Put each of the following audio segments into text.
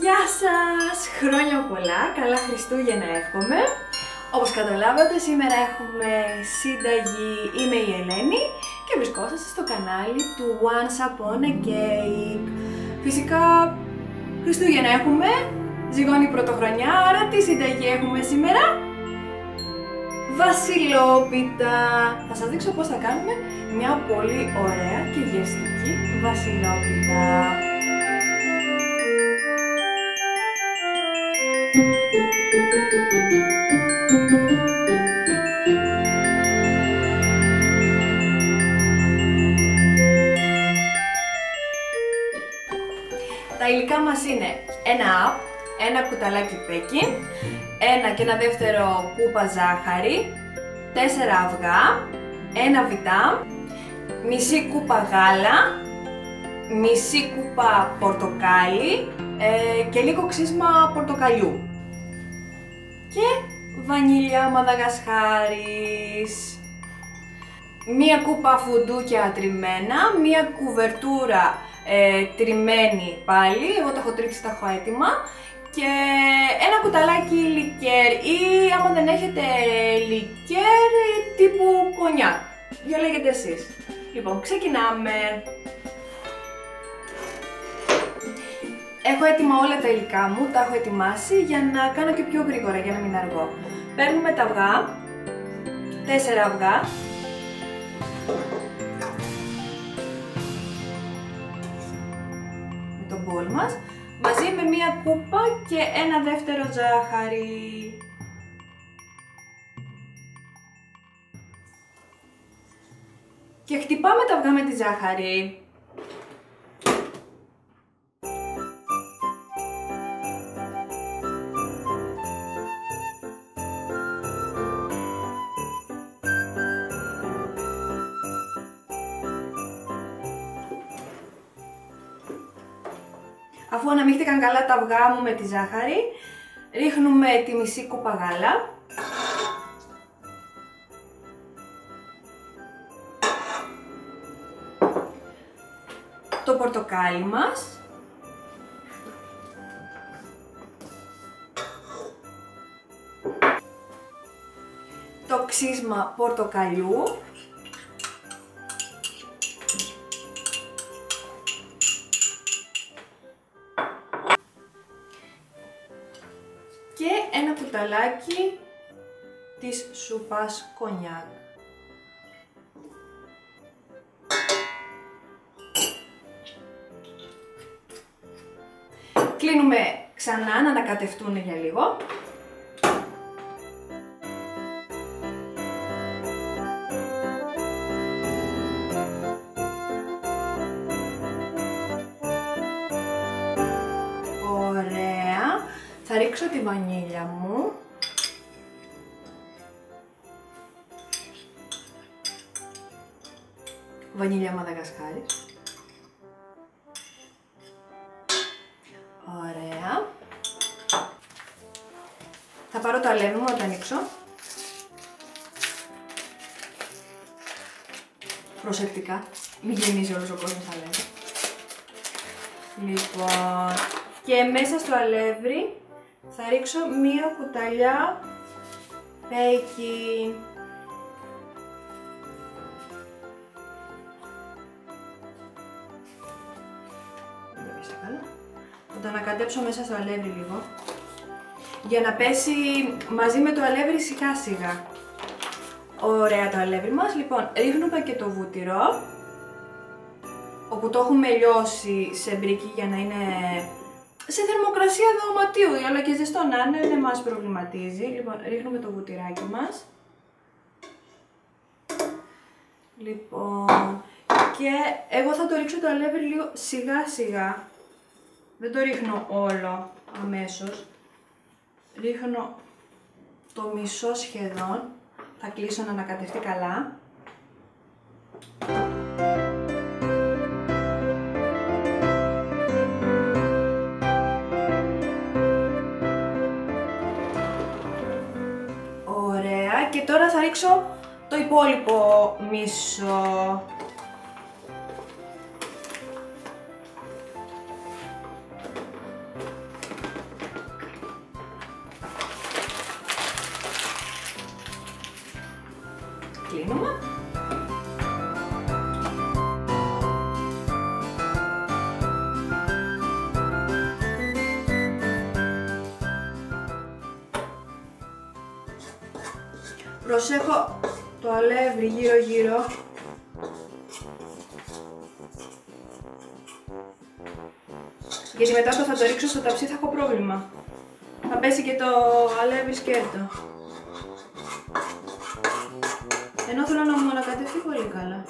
Γεια σας! Χρόνια πολλά, καλά Χριστούγεννα εύχομαι. Όπως καταλάβατε σήμερα έχουμε σύνταγη, είμαι η Ελένη και βρισκόσαστε στο κανάλι του Once Upon a Cake. Φυσικά Χριστούγεννα έχουμε, ζυγώνει πρωτοχρονιά, άρα τι σύνταγη έχουμε σήμερα; Βασιλόπιτα! Θα σας δείξω πώς θα κάνουμε μια πολύ ωραία και γευστική βασιλόπιτα. Τα υλικά μας είναι ένα απ, ένα κουταλάκι πέκιν, ένα και ένα δεύτερο κούπα ζάχαρη, τέσσερα αυγά, ένα βιτά, μισή κούπα γάλα, μισή κούπα πορτοκάλι ε, και λίγο ξύσμα πορτοκαλιού. Και βανίλια μαδαγασχάρης. Μία κούπα φουντούκια τριμμένα, μία κουβερτούρα ε, τριμμένη πάλι, εγώ το έχω τρίξει, τα έχω έτοιμα και ένα κουταλάκι λικέρ ή άμα δεν έχετε λικέρ τύπου κονιάκ, διαλέγετε εσείς. Λοιπόν, ξεκινάμε. Έχω έτοιμα όλα τα υλικά μου, τα έχω ετοιμάσει για να κάνω και πιο γρήγορα, για να μην αργώ. Παίρνουμε τα αυγά, 4 αυγά, με τον μπολ μας, μαζί με μία κούπα και ένα δεύτερο ζάχαρη. Και χτυπάμε τα αυγά με τη ζάχαρη. Αφού αναμίχθηκαν καλά τα αυγά μου με τη ζάχαρη, ρίχνουμε τη μισή κούπα γάλα. Το πορτοκάλι μας. Το ξύσμα πορτοκαλιού. Και ένα κουταλάκι της σούπας κονιάκ. Κλείνουμε ξανά να ανακατευτούν για λίγο. Θα ρίξω τη βανίλια μου. Βανίλια μαδαγασκάρης. Ωραία. Θα πάρω το αλεύρι μου να το ανοίξω. Προσεκτικά. Μην γεμίζει όλος ο κόσμος αλεύρι. Λοιπόν, και μέσα στο αλεύρι θα ρίξω μία κουταλιά μπέικιν. Θα το ανακατέψω μέσα στο αλεύρι λίγο για να πέσει μαζί με το αλεύρι σιγά σιγά. Ωραία το αλεύρι μας. Λοιπόν, ρίχνουμε και το βούτυρο όπου το έχουμε λιώσει σε μπρίκι για να είναι σε θερμοκρασία δωματίου, αλλά και ζεστό να είναι, δεν μας προβληματίζει. Λοιπόν, ρίχνουμε το βουτυράκι μας. Λοιπόν, και εγώ θα το ρίξω το αλεύρι λίγο σιγά σιγά. Δεν το ρίχνω όλο αμέσως. Ρίχνω το μισό σχεδόν. Θα κλείσω να ανακατευτεί καλά. και τώρα θα ρίξω το υπόλοιπο μίσο. Κλείνουμε. Προσέχω το αλεύρι γύρω γύρω. Γιατί μετά το θα το ρίξω στο ταψί θα έχω πρόβλημα. Θα πέσει και το αλεύρι σκέτο. Ενώ θέλω να μου ανακατευτεί πολύ καλά.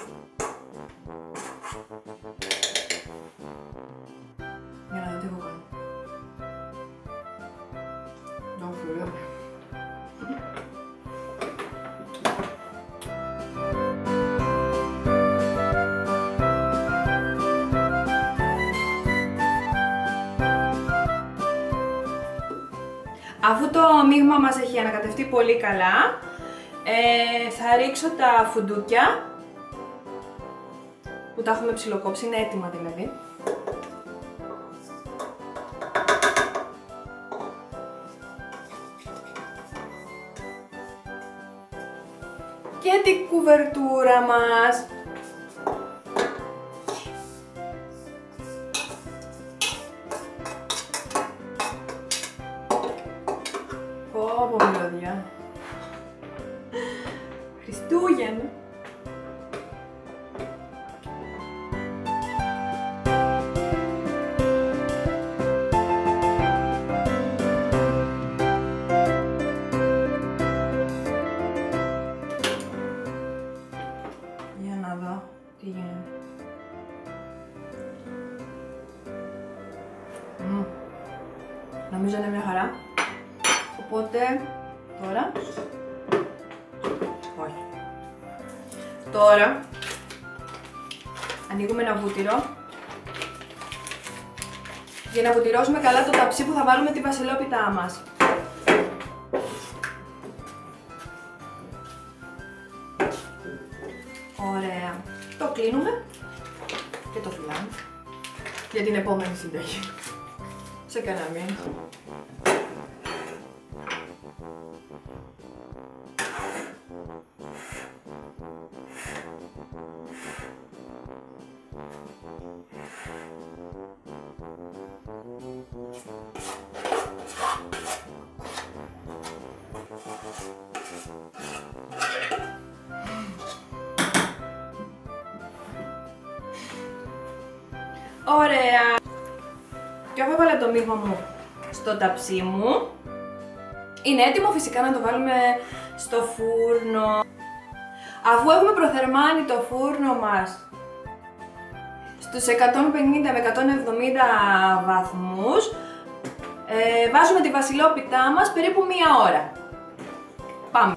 Αφού το μείγμα μας έχει ανακατευτεί πολύ καλά, ε, θα ρίξω τα φουντούκια που τα έχουμε ψιλοκόψει, είναι έτοιμα δηλαδή. Και την κουβερτούρα μας. Πω πω μυρωδιά. Χριστούγεννα. Για να δω τι γίνεται. Μμμ. Νομίζω είναι μια χαρά. Οπότε τώρα. Όχι. Τώρα ανοίγουμε ένα βούτυρο για να βουτυρώσουμε καλά το ταψί που θα βάλουμε τη βασιλόπιτά μας. Ωραία. Το κλείνουμε και το φυλάμε για την επόμενη συνταγή. Σε κανένα μήνα. Ωραία. Και αφού έβαλα το μείγμα μου στο ταψί μου, είναι έτοιμο φυσικά να το βάλουμε στο φούρνο. Αφού έχουμε προθερμάνει το φούρνο μας στους 150 με 170 βαθμούς, ε, βάζουμε τη βασιλόπιτά μας περίπου μία ώρα. Πάμε.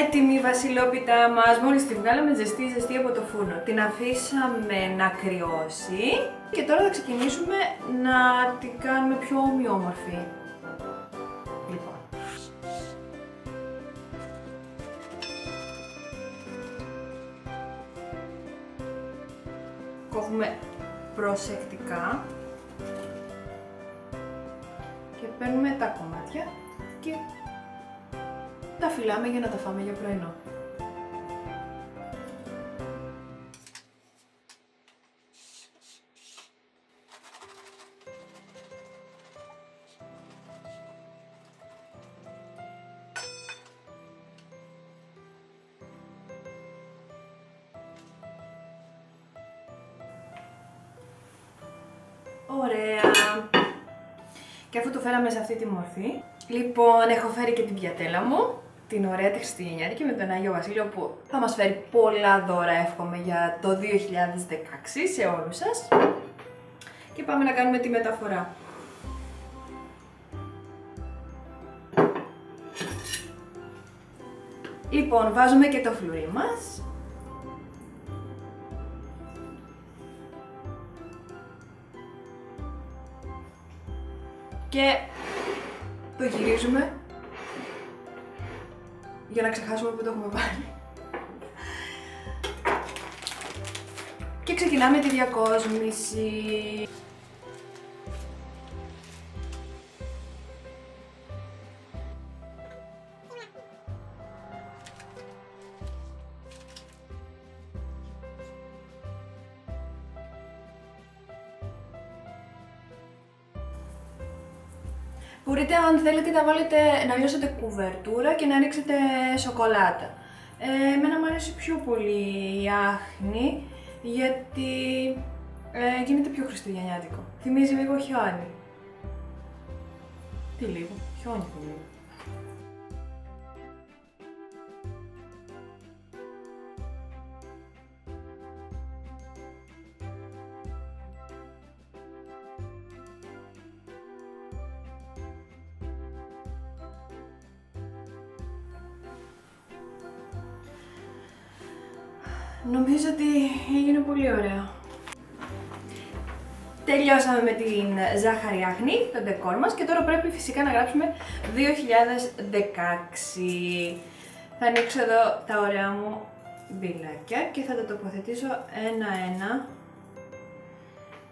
Έτοιμη η βασιλόπιτά μας, μόλις τη βγάλαμε ζεστή ζεστή από το φούρνο. Την αφήσαμε να κρυώσει και τώρα θα ξεκινήσουμε να την κάνουμε πιο ομοιόμορφη. Κόβουμε προσεκτικά και παίρνουμε τα κομμάτια και τα φυλάμε για να τα φάμε για πρωινό. Ωραία. Και αφού το φέραμε σε αυτή τη μορφή, λοιπόν, έχω φέρει και την πιατέλα μου, την ωραία τη Χριστουγεννιάτικη με τον Άγιο Βασίλειο που θα μας φέρει πολλά δώρα εύχομαι για το 2016 σε όλους σας. Και πάμε να κάνουμε τη μεταφορά. Λοιπόν, βάζουμε και το φλουρί μας. Και το γυρίζουμε για να ξεχάσουμε που το έχουμε βάλει. Και ξεκινάμε τη διακόσμηση. Μπορείτε αν θέλετε να βάλετε, να λιώσετε κουβερτούρα και να ρίξετε σοκολάτα. Ε, εμένα μου αρέσει πιο πολύ η άχνη γιατί ε, γίνεται πιο χριστουγεννιάτικο. Θυμίζει λίγο χιόνι. Τι λίγο, χιόνι λίγο. Νομίζω ότι έγινε πολύ ωραίο. Τελειώσαμε με την ζάχαρη άχνη, το ντεκόρ μας και τώρα πρέπει φυσικά να γράψουμε 2016. Θα ανοίξω εδώ τα ωραία μου μπιλάκια και θα τα τοποθετήσω ένα-ένα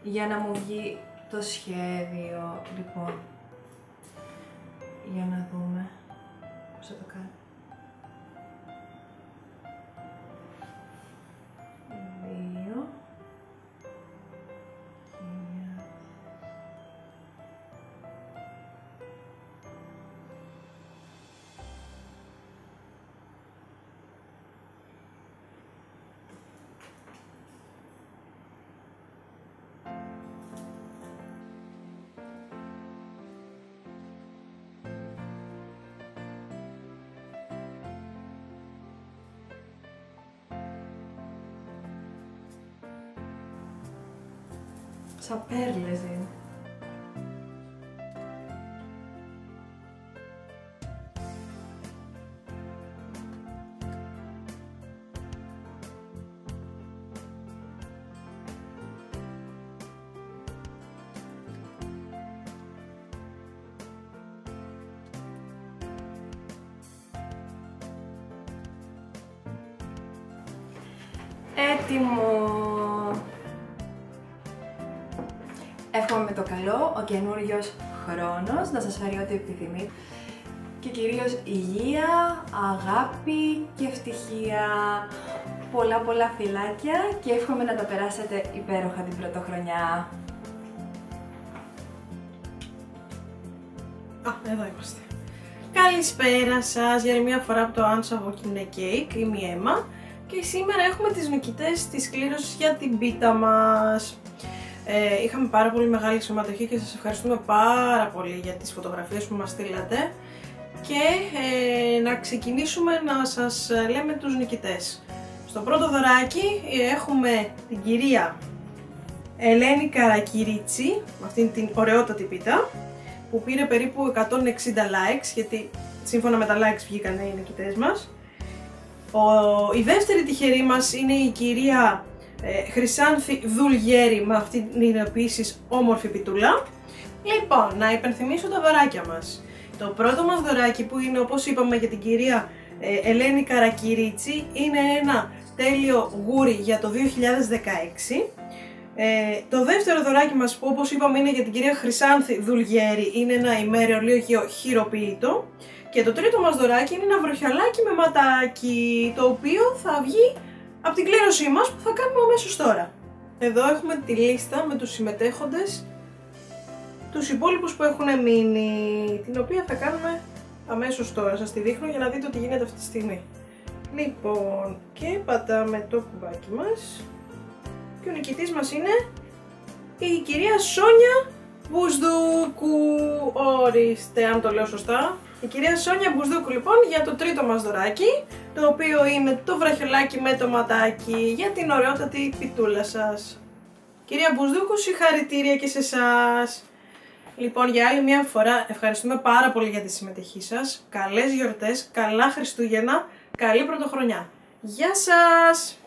για να μου βγει το σχέδιο. Λοιπόν, για να δούμε πώς θα το κάνω. Saperle, sì. Этим Εύχομαι με το καλό ο καινούριος χρόνος να σας φέρει ό,τι επιθυμείτε και κυρίως υγεία, αγάπη και ευτυχία. Πολλά πολλά φιλάκια και εύχομαι να τα περάσετε υπέροχα την πρωτοχρονιά. Α, εδώ είμαστε. Καλησπέρα σας, για μια φορά από το Unsavokin Cake, είμαι η Έμα και σήμερα έχουμε τις νικητές της κλήρωσης για την πίτα μας. Ε, είχαμε πάρα πολύ μεγάλη συμμετοχή και σας ευχαριστούμε πάρα πολύ για τις φωτογραφίες που μας στείλατε και ε, να ξεκινήσουμε να σας λέμε τους νικητές. Στο πρώτο δωράκι έχουμε την κυρία Ελένη Καρακυρίτσι, με αυτήν την ωραιότατη πίτα, που πήρε περίπου 160 likes, γιατί σύμφωνα με τα likes βγήκαν οι νικητές μας. Ο, η δεύτερη τυχερή μας είναι η κυρία ε, Χρυσάνθη Δουλγέρη με αυτή την επίσης όμορφη πιτούλα. Λοιπόν, να υπενθυμίσω τα δωράκια μας. Το πρώτο μας δωράκι που είναι όπως είπαμε για την κυρία ε, Ελένη Καρακυρίτσι είναι ένα τέλειο γούρι για το 2016. Ε, το δεύτερο δωράκι μας που όπως είπαμε είναι για την κυρία Χρυσάνθη Δουλγέρη είναι ένα ημερολόγιο χειροποίητο και το τρίτο μας δωράκι είναι ένα βροχιαλάκι με ματάκι το οποίο θα βγει από την κλήρωσή μας που θα κάνουμε αμέσως τώρα. Εδώ έχουμε τη λίστα με τους συμμετέχοντες, τους υπόλοιπους που έχουν μείνει, την οποία θα κάνουμε αμέσως τώρα. Σας τη δείχνω για να δείτε τι γίνεται αυτή τη στιγμή. Λοιπόν, και πατάμε το κουμπάκι μας και ο νικητής μας είναι η κυρία Σόνια Μπουσδούκου. Ορίστε, αν το λέω σωστά. Η κυρία Σόνια Μπουσδούκου λοιπόν για το τρίτο μας δωράκι, το οποίο είναι το βραχελάκι με το ματάκι για την ωραιότατη πιτούλα σας. Κυρία Μπουσδούκου, συγχαρητήρια και σε εσάς. Λοιπόν, για άλλη μια φορά ευχαριστούμε πάρα πολύ για τη συμμετοχή σας. Καλές γιορτές, καλά Χριστούγεννα, καλή πρωτοχρονιά. Γεια σας!